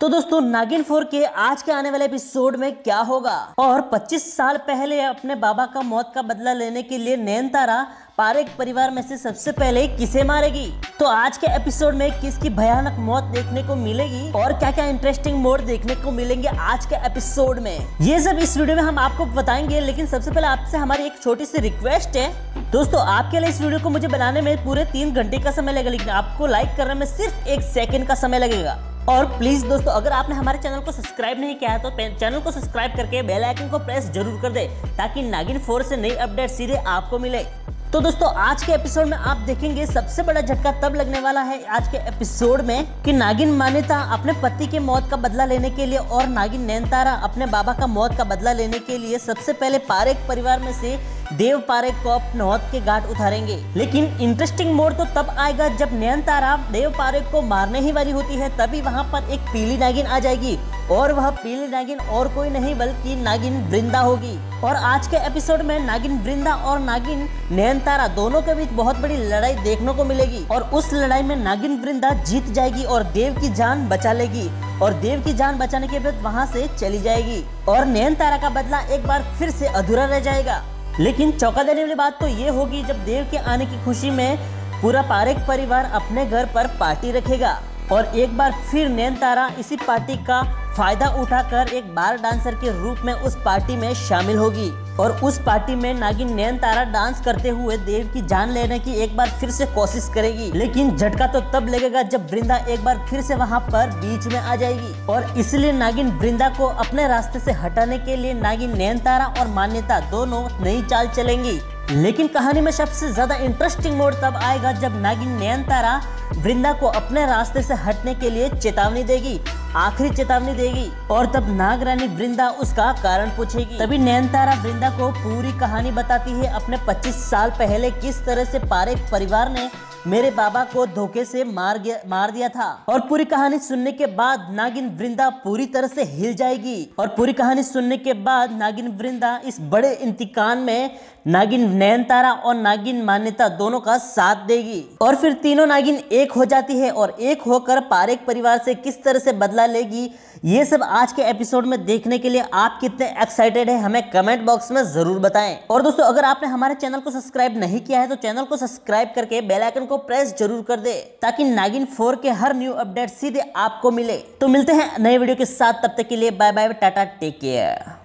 तो दोस्तों, नागिन फोर के आज के आने वाले एपिसोड में क्या होगा? और 25 साल पहले अपने बाबा का मौत का बदला लेने के लिए नैन तारा पारेख परिवार में से सबसे पहले किसे मारेगी? तो आज के एपिसोड में किसकी भयानक मौत देखने को मिलेगी और क्या क्या इंटरेस्टिंग मोड देखने को मिलेंगे आज के एपिसोड में? ये सब इस वीडियो में हम आपको बताएँगे, लेकिन सबसे पहले आपसे हमारी एक छोटी सी रिक्वेस्ट है। दोस्तों, आपके लिए इस वीडियो को मुझे बनाने में पूरे तीन घंटे का समय लगेगा, लेकिन आपको लाइक करने में सिर्फ़ एक सेकेंड का समय लगेगा। और प्लीज़ दोस्तों, अगर आपने हमारे चैनल को सब्सक्राइब नहीं किया है तो चैनल को सब्सक्राइब करके बेल आइकन को प्रेस ज़रूर कर दे, ताकि नागिन फोर से नई अपडेट सीधे आपको मिले। तो दोस्तों, आज के एपिसोड में आप देखेंगे सबसे बड़ा झटका तब लगने वाला है आज के एपिसोड में कि नागिन मान्यता अपने पति के मौत का बदला लेने के लिए और नागिन नैनतारा अपने बाबा का मौत का बदला लेने के लिए सबसे पहले पारेख परिवार में से देव पारे को मौत के घाट उतारेंगे। लेकिन इंटरेस्टिंग मोड तो तब आएगा जब नयन तारा देव पारे को मारने ही वाली होती है, तभी वहाँ पर एक पीली नागिन आ जाएगी। और वह पीली नागिन और कोई नहीं, बल्कि नागिन वृंदा होगी। और आज के एपिसोड में नागिन वृंदा और नागिन नयन तारा दोनों के बीच बहुत बड़ी लड़ाई देखने को मिलेगी। और उस लड़ाई में नागिन वृंदा जीत जाएगी और देव की जान बचा लेगी। और देव की जान बचाने के बाद वहाँ से चली जाएगी। और नयन तारा का बदला एक बार फिर से अधूरा रह जाएगा। लेकिन चौका देने वाली बात तो ये होगी, जब देव के आने की खुशी में पूरा पारेख परिवार अपने घर पर पार्टी रखेगा। और एक बार फिर नैन तारा इसी पार्टी का फ़ायदा उठाकर एक बार डांसर के रूप में उस पार्टी में शामिल होगी। और उस पार्टी में नागिन नैन तारा डांस करते हुए देव की जान लेने की एक बार फिर से कोशिश करेगी। लेकिन झटका तो तब लगेगा जब वृंदा एक बार फिर से वहाँ पर बीच में आ जाएगी। और इसलिए नागिन वृंदा को अपने रास्ते से हटाने के लिए नागिन नैन तारा और मान्यता दोनों नई चाल चलेंगी। लेकिन कहानी में सबसे ज़्यादा इंटरेस्टिंग मोड तब आएगा जब नागिन नयन तारा वृंदा को अपने रास्ते से हटने के लिए चेतावनी देगी। आखिरी चेतावनी देगी। और तब नाग रानी वृंदा उसका कारण पूछेगी। तभी नयनतारा वृंदा को पूरी कहानी बताती है, अपने 25 साल पहले किस तरह से पारे परिवार ने मेरे बाबा को धोखे से मार गया, मार दिया था। और पूरी कहानी सुनने के बाद नागिन वृंदा पूरी तरह से हिल जाएगी। और पूरी कहानी सुनने के बाद नागिन वृंदा इस बड़े इंतकाम में नागिन नयन तारा और नागिन मान्यता दोनों का साथ देगी। और फिर तीनों नागिन एक हो जाती है और एक होकर पारेख परिवार से किस तरह से बदला लेगी, ये सब आज के एपिसोड में देखने के लिए आप कितने एक्साइटेड है, हमें कमेंट बॉक्स में ज़रूर बताएँ। और दोस्तों, अगर आपने हमारे चैनल को सब्सक्राइब नहीं किया है तो चैनल को सब्सक्राइब करके बेलाइकन को प्रेस ज़रूर कर दे ताकि नागिन फोर के हर न्यू अपडेट सीधे आपको मिले। तो मिलते हैं नए वीडियो के साथ, तब तक के लिए bye bye tata take care